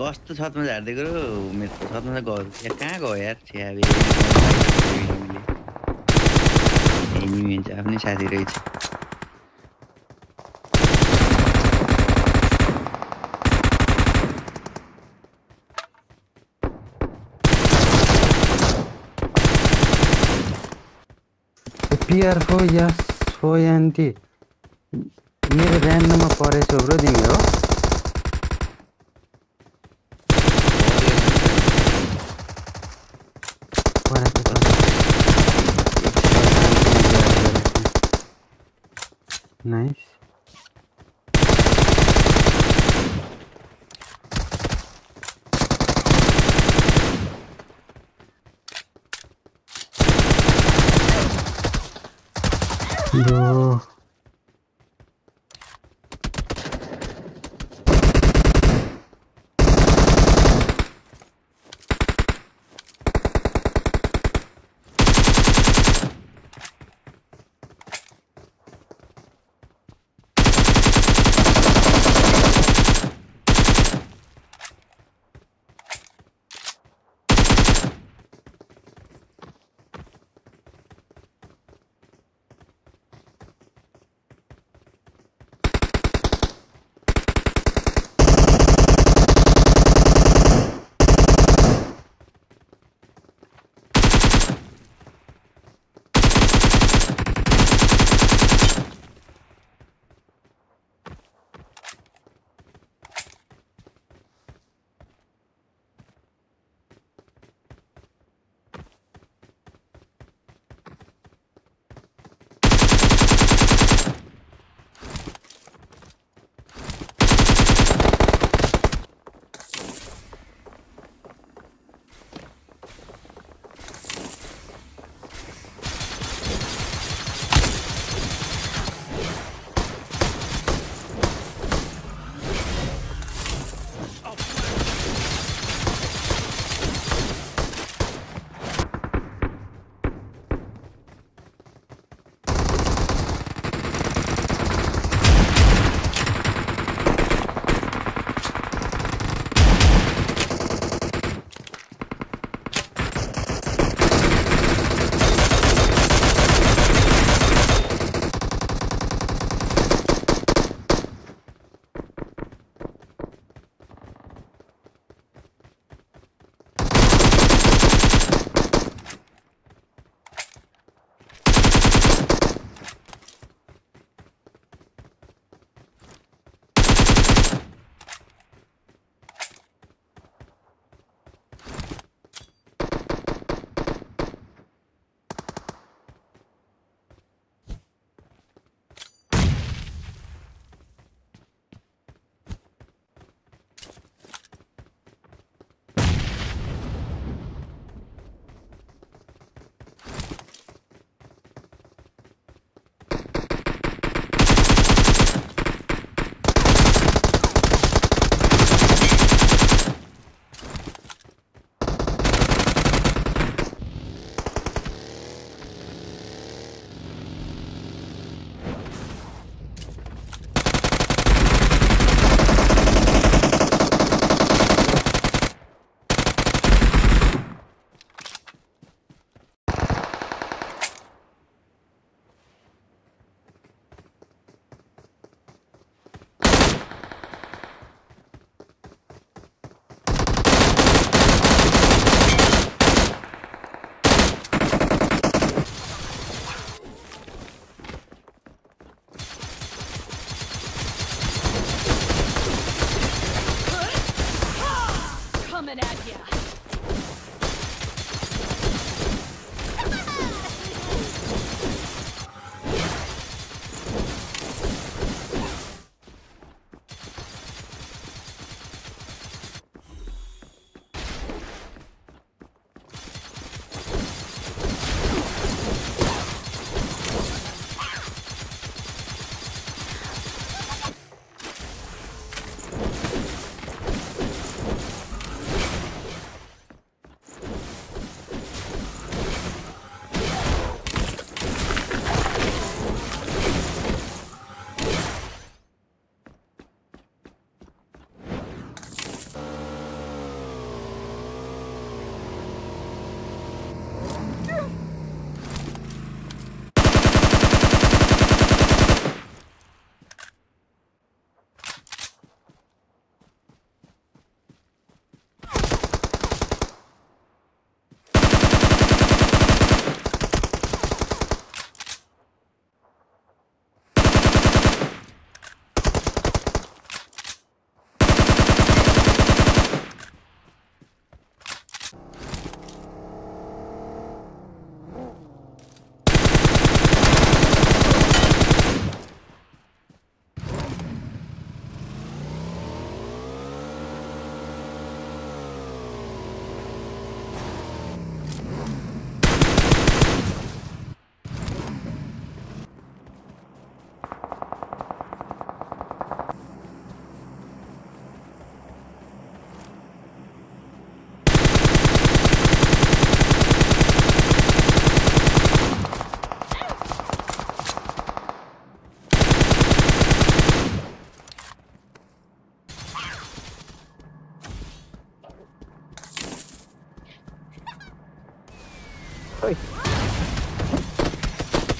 कस्तो छतमा झारिदिएको र मेरो छतमा त गयो। यहाँ कहाँ गयो? यार हुन्छ आफ्नै साथी रहेछ। पिआर फो यस फो एन्टी मेरो ऱ्यान्डमा परेछ ब्रो तिमी हो Nice.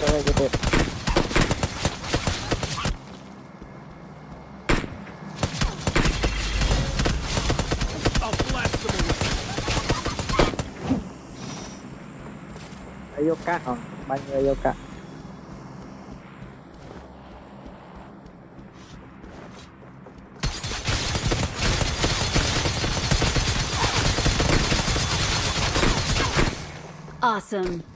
Đây cái cột. Ayoka hả? Bao nhiêu Ayoka? Awesome.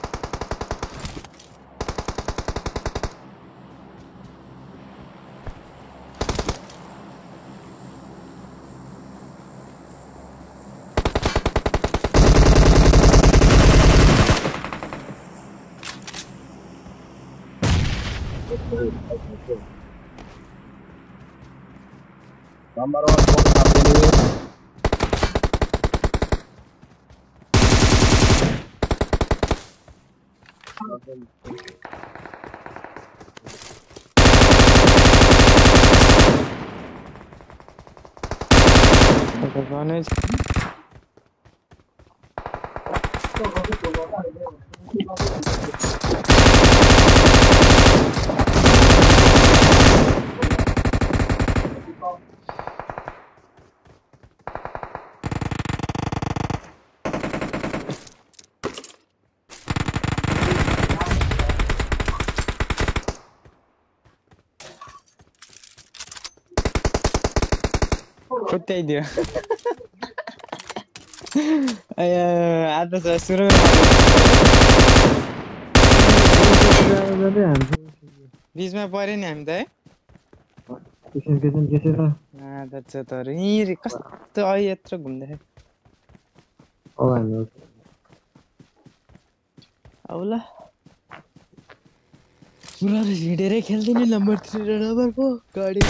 आपको नंबर वन फ़ोन आपके लिए अಯ್ಯೋ आज सुरु बिचमा पऱ्यो नि हामी त है कस्तो अहिले यत्रो घुम्दाखेरि औला पुरा हिँडेरै खेल्दिने नम्बर थ्री र नम्बर फोर गाडी